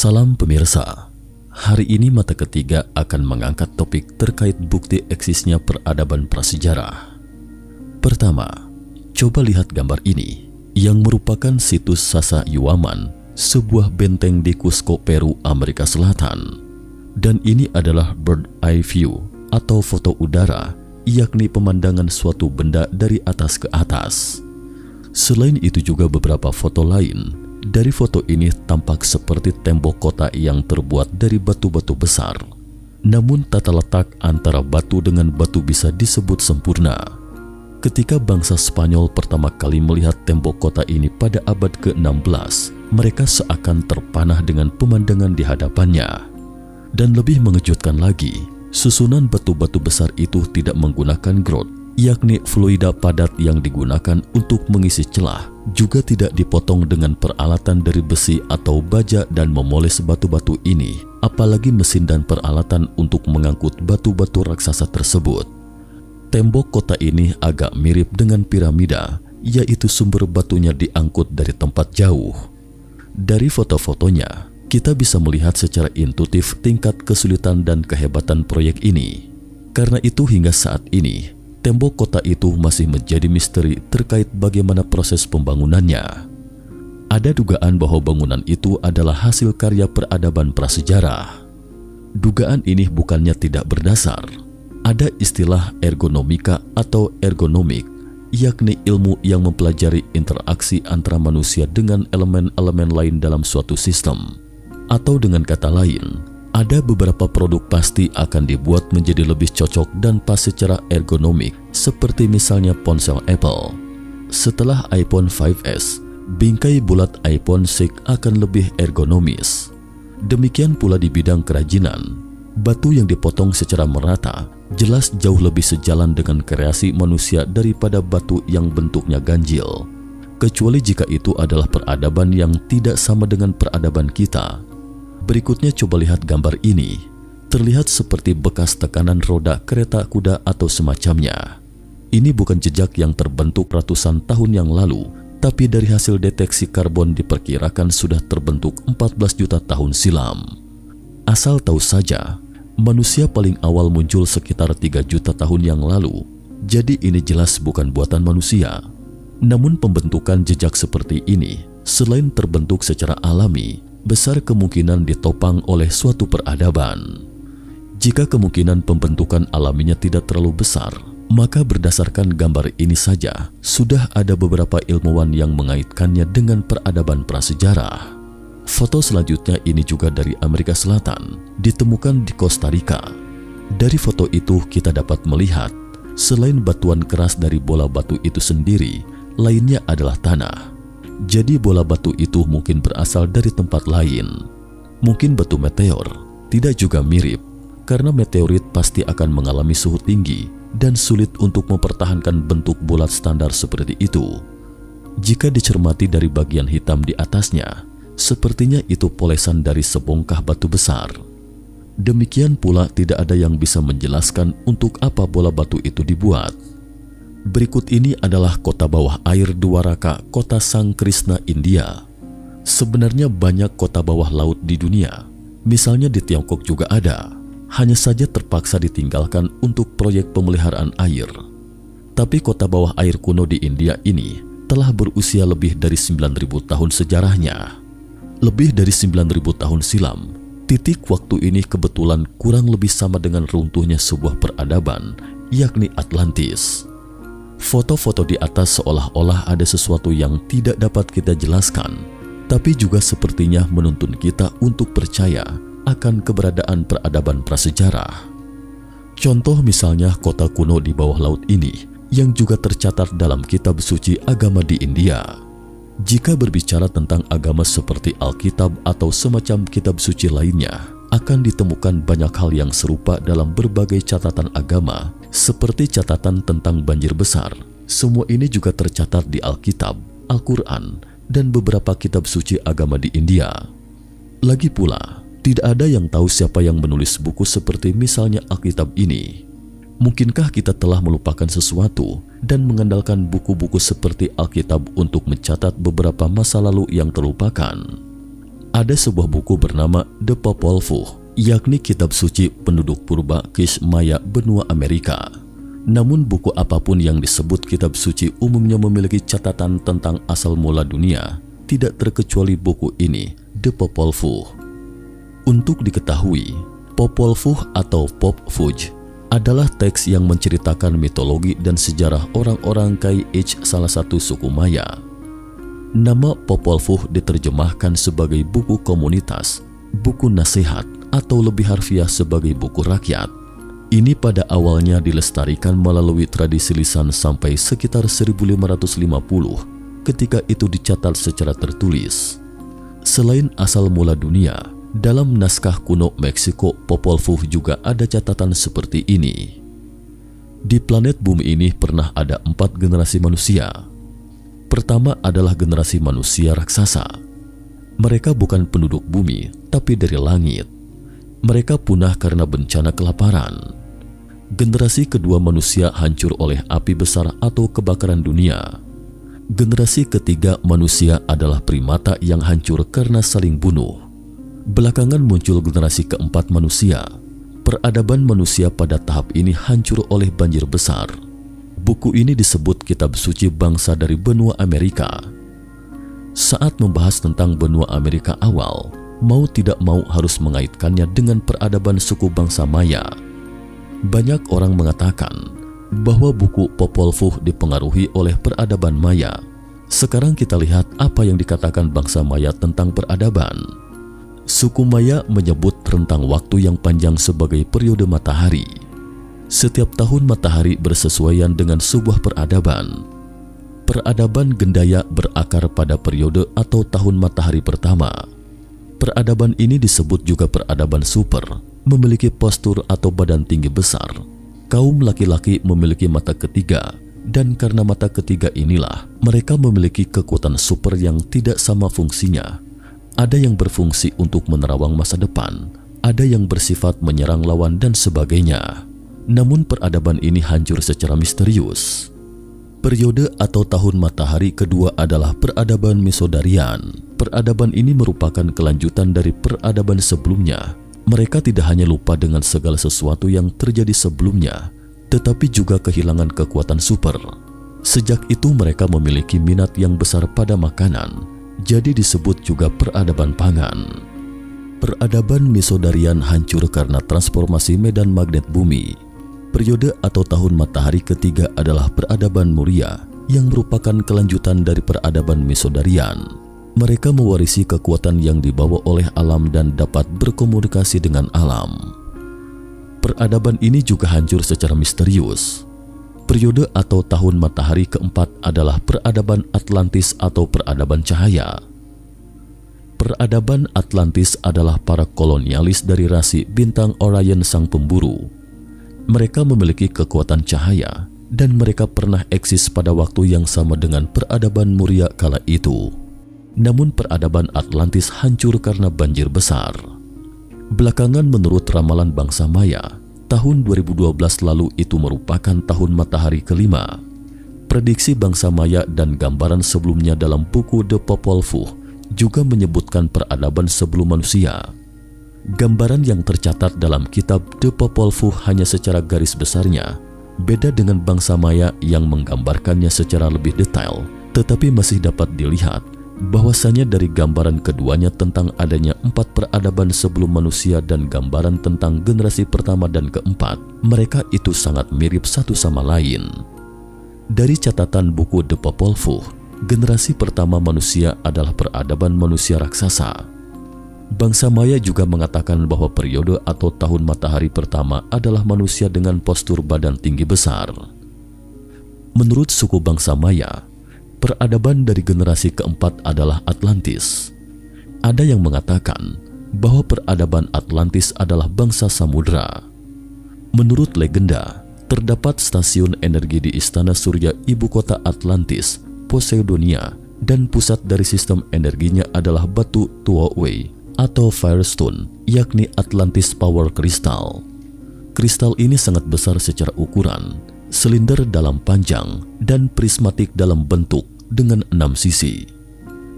Salam pemirsa. Hari ini mata ketiga akan mengangkat topik terkait bukti eksisnya peradaban prasejarah. Pertama, coba lihat gambar ini yang merupakan situs Sasa Yuaman, sebuah benteng di Cusco, Peru, Amerika Selatan. Dan ini adalah bird eye view atau foto udara, yakni pemandangan suatu benda dari atas ke atas. Selain itu juga beberapa foto lain dari foto ini tampak seperti tembok kota yang terbuat dari batu-batu besar. Namun tata letak antara batu dengan batu bisa disebut sempurna. Ketika bangsa Spanyol pertama kali melihat tembok kota ini pada abad ke-16, mereka seakan terpanah dengan pemandangan di hadapannya. Dan lebih mengejutkan lagi, susunan batu-batu besar itu tidak menggunakan grot, yakni fluida padat yang digunakan untuk mengisi celah juga tidak dipotong dengan peralatan dari besi atau baja dan memoles batu-batu ini, apalagi mesin dan peralatan untuk mengangkut batu-batu raksasa tersebut. Tembok kota ini agak mirip dengan piramida, yaitu sumber batunya diangkut dari tempat jauh. Dari foto-fotonya, kita bisa melihat secara intuitif tingkat kesulitan dan kehebatan proyek ini. Karena itu hingga saat ini, tembok kota itu masih menjadi misteri terkait bagaimana proses pembangunannya. Ada dugaan bahwa bangunan itu adalah hasil karya peradaban prasejarah. Dugaan ini bukannya tidak berdasar. Ada istilah ergonomika atau ergonomik, yakni ilmu yang mempelajari interaksi antara manusia dengan elemen-elemen lain dalam suatu sistem. Atau dengan kata lain, ada beberapa produk pasti akan dibuat menjadi lebih cocok dan pas secara ergonomik, seperti misalnya ponsel Apple. Setelah iPhone 5S, bingkai bulat iPhone 6 akan lebih ergonomis. Demikian pula di bidang kerajinan, batu yang dipotong secara merata jelas jauh lebih sejalan dengan kreasi manusia daripada batu yang bentuknya ganjil. Kecuali jika itu adalah peradaban yang tidak sama dengan peradaban kita, Berikutnya coba lihat gambar ini. Terlihat seperti bekas tekanan roda kereta kuda atau semacamnya. Ini bukan jejak yang terbentuk ratusan tahun yang lalu, tapi dari hasil deteksi karbon diperkirakan sudah terbentuk 14 juta tahun silam. Asal tahu saja, manusia paling awal muncul sekitar 3 juta tahun yang lalu, jadi ini jelas bukan buatan manusia. Namun pembentukan jejak seperti ini, selain terbentuk secara alami, besar kemungkinan ditopang oleh suatu peradaban. Jika kemungkinan pembentukan alaminya tidak terlalu besar, maka berdasarkan gambar ini saja sudah ada beberapa ilmuwan yang mengaitkannya dengan peradaban prasejarah. Foto selanjutnya ini juga dari Amerika Selatan, ditemukan di Costa Rica. Dari foto itu kita dapat melihat, selain batuan keras dari bola batu itu sendiri, lainnya adalah tanah. Jadi bola batu itu mungkin berasal dari tempat lain. Mungkin batu meteor, tidak juga mirip, karena meteorit pasti akan mengalami suhu tinggi dan sulit untuk mempertahankan bentuk bulat standar seperti itu. Jika dicermati dari bagian hitam di atasnya, sepertinya itu polesan dari sebongkah batu besar. Demikian pula tidak ada yang bisa menjelaskan untuk apa bola batu itu dibuat. Berikut ini adalah kota bawah air Dwaraka, kota Sang Krishna, India. Sebenarnya banyak kota bawah laut di dunia, misalnya di Tiongkok juga ada, hanya saja terpaksa ditinggalkan untuk proyek pemeliharaan air. Tapi kota bawah air kuno di India ini telah berusia lebih dari 9.000 tahun sejarahnya. Lebih dari 9.000 tahun silam, titik waktu ini kebetulan kurang lebih sama dengan runtuhnya sebuah peradaban, yakni Atlantis. Foto-foto di atas seolah-olah ada sesuatu yang tidak dapat kita jelaskan, tapi juga sepertinya menuntun kita untuk percaya akan keberadaan peradaban prasejarah. Contoh misalnya kota kuno di bawah laut ini yang juga tercatat dalam kitab suci agama di India. Jika berbicara tentang agama seperti Alkitab atau semacam kitab suci lainnya, akan ditemukan banyak hal yang serupa dalam berbagai catatan agama, seperti catatan tentang banjir besar. Semua ini juga tercatat di Alkitab, Al-Quran, dan beberapa kitab suci agama di India. Lagi pula, tidak ada yang tahu siapa yang menulis buku seperti misalnya Alkitab ini. Mungkinkah kita telah melupakan sesuatu dan mengandalkan buku-buku seperti Alkitab untuk mencatat beberapa masa lalu yang terlupakan? Ada sebuah buku bernama The Popol Vuh, yakni kitab suci penduduk purba Kish Maya benua Amerika. Namun buku apa pun yang disebut kitab suci umumnya memiliki catatan tentang asal mula dunia, tidak terkecuali buku ini, The Popol Vuh. Untuk diketahui, Popol Vuh atau Pop Fuj adalah teks yang menceritakan mitologi dan sejarah orang-orang Kai salah satu suku Maya. Nama Popol Vuh diterjemahkan sebagai buku komunitas, buku nasihat, atau lebih harfiah sebagai buku rakyat. Ini pada awalnya dilestarikan melalui tradisi lisan sampai sekitar 1550 ketika itu dicatat secara tertulis. Selain asal mula dunia, dalam naskah kuno Meksiko Popol Vuh juga ada catatan seperti ini. Di planet bumi ini pernah ada empat generasi manusia, Pertama adalah generasi manusia raksasa. Mereka bukan penduduk bumi, tapi dari langit. Mereka punah karena bencana kelaparan. Generasi kedua manusia hancur oleh api besar atau kebakaran dunia. Generasi ketiga manusia adalah primata yang hancur karena saling bunuh. Belakangan muncul generasi keempat manusia. Peradaban manusia pada tahap ini hancur oleh banjir besar Buku ini disebut kitab suci bangsa dari benua Amerika. Saat membahas tentang benua Amerika awal, mau tidak mau harus mengaitkannya dengan peradaban suku bangsa Maya. Banyak orang mengatakan bahwa buku Popol Vuh dipengaruhi oleh peradaban Maya. Sekarang kita lihat apa yang dikatakan bangsa Maya tentang peradaban. Suku Maya menyebut rentang waktu yang panjang sebagai periode matahari. Setiap tahun matahari bersesuaian dengan sebuah peradaban. Peradaban Gendaya berakar pada periode atau tahun matahari pertama. Peradaban ini disebut juga peradaban super, memiliki postur atau badan tinggi besar. Kaum laki-laki memiliki mata ketiga, dan karena mata ketiga inilah mereka memiliki kekuatan super yang tidak sama fungsinya. Ada yang berfungsi untuk menerawang masa depan, ada yang bersifat menyerang lawan dan sebagainya. Namun peradaban ini hancur secara misterius. Periode atau tahun matahari kedua adalah peradaban Mesodarian. Peradaban ini merupakan kelanjutan dari peradaban sebelumnya. Mereka tidak hanya lupa dengan segala sesuatu yang terjadi sebelumnya, tetapi juga kehilangan kekuatan super. Sejak itu mereka memiliki minat yang besar pada makanan, jadi disebut juga peradaban pangan. Peradaban Mesodarian hancur karena transformasi medan magnet bumi Periode atau tahun matahari ketiga adalah peradaban Muria yang merupakan kelanjutan dari peradaban Mesodarian. Mereka mewarisi kekuatan yang dibawa oleh alam dan dapat berkomunikasi dengan alam. Peradaban ini juga hancur secara misterius. Periode atau tahun matahari keempat adalah peradaban Atlantis atau peradaban cahaya. Peradaban Atlantis adalah para kolonialis dari rasi bintang Orion sang pemburu mereka memiliki kekuatan cahaya dan mereka pernah eksis pada waktu yang sama dengan peradaban Muria kala itu. Namun peradaban Atlantis hancur karena banjir besar. Belakangan menurut ramalan bangsa Maya, tahun 2012 lalu itu merupakan tahun matahari kelima. Prediksi bangsa Maya dan gambaran sebelumnya dalam buku The Popol Vuh juga menyebutkan peradaban sebelum manusia Gambaran yang tercatat dalam kitab The Popol Vuh hanya secara garis besarnya, beda dengan bangsa Maya yang menggambarkannya secara lebih detail, tetapi masih dapat dilihat bahwasanya dari gambaran keduanya tentang adanya empat peradaban sebelum manusia dan gambaran tentang generasi pertama dan keempat, mereka itu sangat mirip satu sama lain. Dari catatan buku The Popol Vuh, generasi pertama manusia adalah peradaban manusia raksasa, Bangsa Maya juga mengatakan bahwa periode atau tahun matahari pertama adalah manusia dengan postur badan tinggi besar. Menurut suku bangsa Maya, peradaban dari generasi keempat adalah Atlantis. Ada yang mengatakan bahwa peradaban Atlantis adalah bangsa samudra. Menurut legenda, terdapat stasiun energi di istana surya ibu kota Atlantis, Poseidonia, dan pusat dari sistem energinya adalah batu Tuowei atau Firestone, yakni Atlantis Power Crystal. Kristal ini sangat besar secara ukuran, silinder dalam panjang, dan prismatik dalam bentuk dengan enam sisi.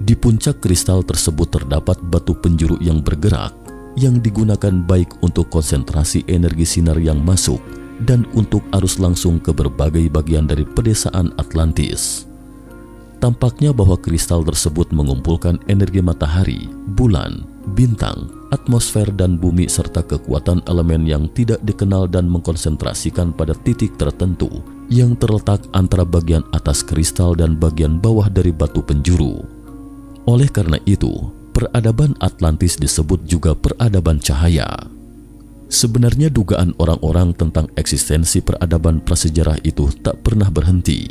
Di puncak kristal tersebut terdapat batu penjuru yang bergerak yang digunakan baik untuk konsentrasi energi sinar yang masuk dan untuk arus langsung ke berbagai bagian dari pedesaan Atlantis. Tampaknya bahwa kristal tersebut mengumpulkan energi matahari, bulan, bintang, atmosfer dan bumi serta kekuatan elemen yang tidak dikenal dan mengkonsentrasikan pada titik tertentu yang terletak antara bagian atas kristal dan bagian bawah dari batu penjuru. Oleh karena itu, peradaban Atlantis disebut juga peradaban cahaya. Sebenarnya dugaan orang-orang tentang eksistensi peradaban prasejarah itu tak pernah berhenti.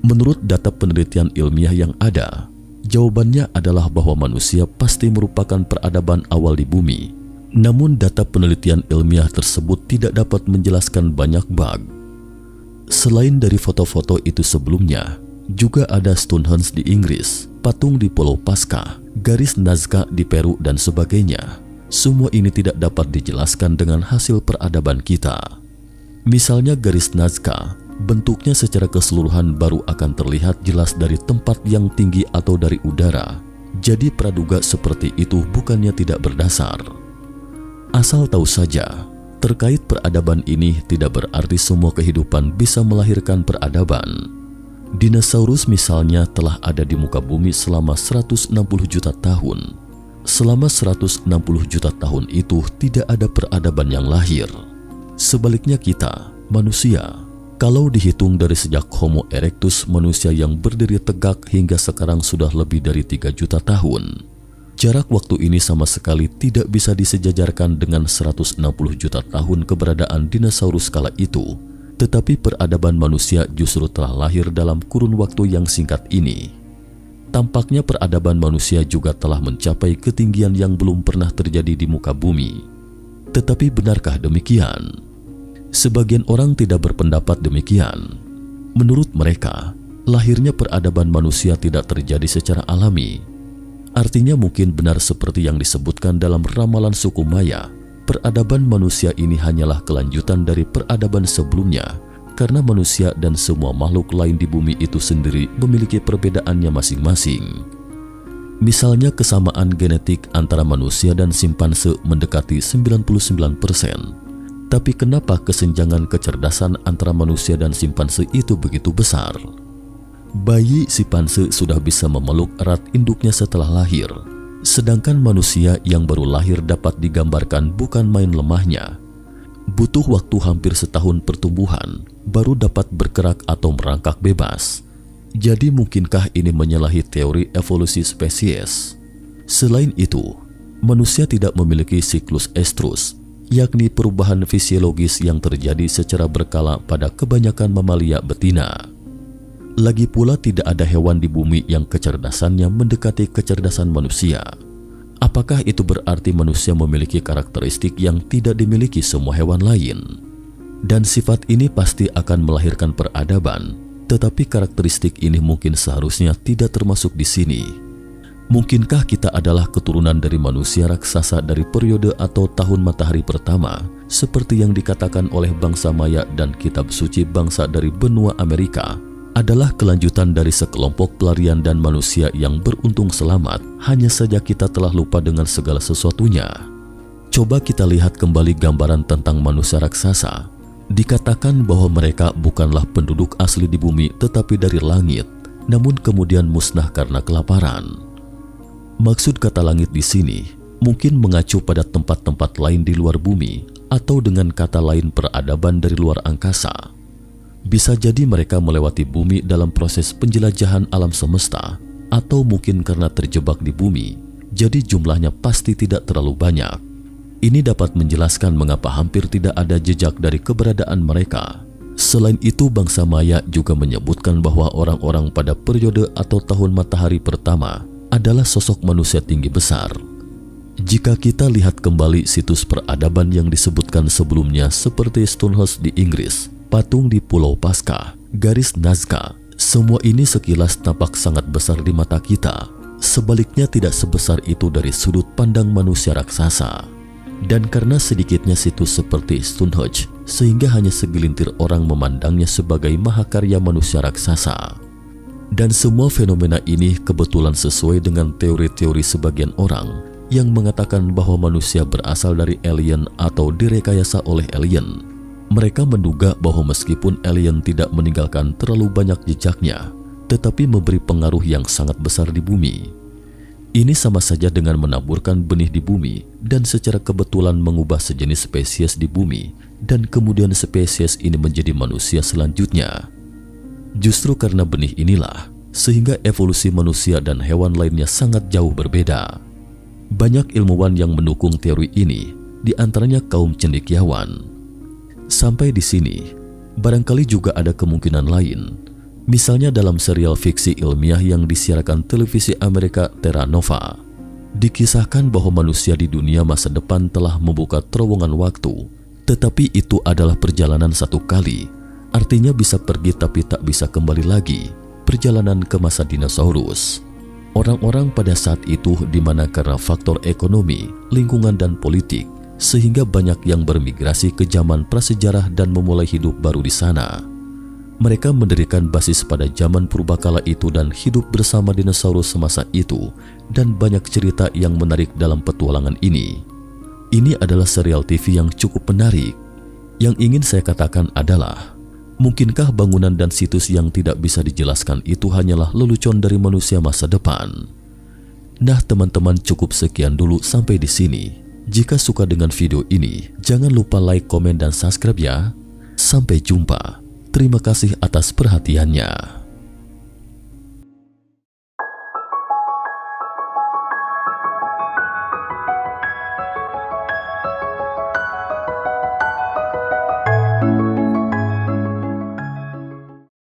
Menurut data penelitian ilmiah yang ada, jawabannya adalah bahwa manusia pasti merupakan peradaban awal di bumi. Namun data penelitian ilmiah tersebut tidak dapat menjelaskan banyak bug. Selain dari foto-foto itu sebelumnya, juga ada Stonehenge di Inggris, patung di Pulau Pasca, garis Nazca di Peru dan sebagainya. Semua ini tidak dapat dijelaskan dengan hasil peradaban kita. Misalnya garis Nazca bentuknya secara keseluruhan baru akan terlihat jelas dari tempat yang tinggi atau dari udara. Jadi praduga seperti itu bukannya tidak berdasar. Asal tahu saja, terkait peradaban ini tidak berarti semua kehidupan bisa melahirkan peradaban. Dinosaurus misalnya telah ada di muka bumi selama 160 juta tahun. Selama 160 juta tahun itu tidak ada peradaban yang lahir. Sebaliknya kita, manusia, kalau dihitung dari sejak Homo erectus manusia yang berdiri tegak hingga sekarang sudah lebih dari 3 juta tahun. Jarak waktu ini sama sekali tidak bisa disejajarkan dengan 160 juta tahun keberadaan dinosaurus kala itu. Tetapi peradaban manusia justru telah lahir dalam kurun waktu yang singkat ini. Tampaknya peradaban manusia juga telah mencapai ketinggian yang belum pernah terjadi di muka bumi. Tetapi benarkah demikian? Sebagian orang tidak berpendapat demikian. Menurut mereka, lahirnya peradaban manusia tidak terjadi secara alami. Artinya mungkin benar seperti yang disebutkan dalam ramalan suku Maya, peradaban manusia ini hanyalah kelanjutan dari peradaban sebelumnya karena manusia dan semua makhluk lain di bumi itu sendiri memiliki perbedaannya masing-masing. Misalnya kesamaan genetik antara manusia dan simpanse mendekati 99 persen tapi kenapa kesenjangan kecerdasan antara manusia dan simpanse itu begitu besar? Bayi simpanse sudah bisa memeluk erat induknya setelah lahir, sedangkan manusia yang baru lahir dapat digambarkan bukan main lemahnya. Butuh waktu hampir setahun pertumbuhan baru dapat bergerak atau merangkak bebas. Jadi mungkinkah ini menyalahi teori evolusi spesies? Selain itu, manusia tidak memiliki siklus estrus yakni perubahan fisiologis yang terjadi secara berkala pada kebanyakan mamalia betina. Lagi pula tidak ada hewan di bumi yang kecerdasannya mendekati kecerdasan manusia. Apakah itu berarti manusia memiliki karakteristik yang tidak dimiliki semua hewan lain? Dan sifat ini pasti akan melahirkan peradaban, tetapi karakteristik ini mungkin seharusnya tidak termasuk di sini Mungkinkah kita adalah keturunan dari manusia raksasa dari periode atau tahun matahari pertama, seperti yang dikatakan oleh bangsa Maya dan kitab suci bangsa dari benua Amerika, adalah kelanjutan dari sekelompok pelarian dan manusia yang beruntung selamat, hanya saja kita telah lupa dengan segala sesuatunya. Coba kita lihat kembali gambaran tentang manusia raksasa. Dikatakan bahwa mereka bukanlah penduduk asli di bumi tetapi dari langit, namun kemudian musnah karena kelaparan. Maksud kata langit di sini mungkin mengacu pada tempat-tempat lain di luar bumi atau dengan kata lain peradaban dari luar angkasa. Bisa jadi mereka melewati bumi dalam proses penjelajahan alam semesta atau mungkin karena terjebak di bumi, jadi jumlahnya pasti tidak terlalu banyak. Ini dapat menjelaskan mengapa hampir tidak ada jejak dari keberadaan mereka. Selain itu, bangsa Maya juga menyebutkan bahwa orang-orang pada periode atau tahun matahari pertama adalah sosok manusia tinggi besar. Jika kita lihat kembali situs peradaban yang disebutkan sebelumnya seperti Stonehenge di Inggris, patung di Pulau Pasca, garis Nazca, semua ini sekilas tampak sangat besar di mata kita. Sebaliknya tidak sebesar itu dari sudut pandang manusia raksasa. Dan karena sedikitnya situs seperti Stonehenge, sehingga hanya segelintir orang memandangnya sebagai mahakarya manusia raksasa. Dan semua fenomena ini kebetulan sesuai dengan teori-teori sebagian orang yang mengatakan bahwa manusia berasal dari alien atau direkayasa oleh alien. Mereka menduga bahwa meskipun alien tidak meninggalkan terlalu banyak jejaknya, tetapi memberi pengaruh yang sangat besar di bumi. Ini sama saja dengan menaburkan benih di bumi dan secara kebetulan mengubah sejenis spesies di bumi dan kemudian spesies ini menjadi manusia selanjutnya. Justru karena benih inilah sehingga evolusi manusia dan hewan lainnya sangat jauh berbeda. Banyak ilmuwan yang mendukung teori ini, di antaranya kaum cendekiawan. Sampai di sini, barangkali juga ada kemungkinan lain Misalnya dalam serial fiksi ilmiah yang disiarkan televisi Amerika Terra Nova, dikisahkan bahwa manusia di dunia masa depan telah membuka terowongan waktu, tetapi itu adalah perjalanan satu kali, artinya bisa pergi tapi tak bisa kembali lagi, perjalanan ke masa dinosaurus. Orang-orang pada saat itu di mana karena faktor ekonomi, lingkungan dan politik, sehingga banyak yang bermigrasi ke zaman prasejarah dan memulai hidup baru di sana. Mereka mendirikan basis pada zaman purbakala itu dan hidup bersama dinosaurus semasa itu dan banyak cerita yang menarik dalam petualangan ini. Ini adalah serial TV yang cukup menarik. Yang ingin saya katakan adalah, mungkinkah bangunan dan situs yang tidak bisa dijelaskan itu hanyalah lelucon dari manusia masa depan? Nah teman-teman cukup sekian dulu sampai di sini. Jika suka dengan video ini, jangan lupa like, komen, dan subscribe ya. Sampai jumpa. Terima kasih atas perhatiannya.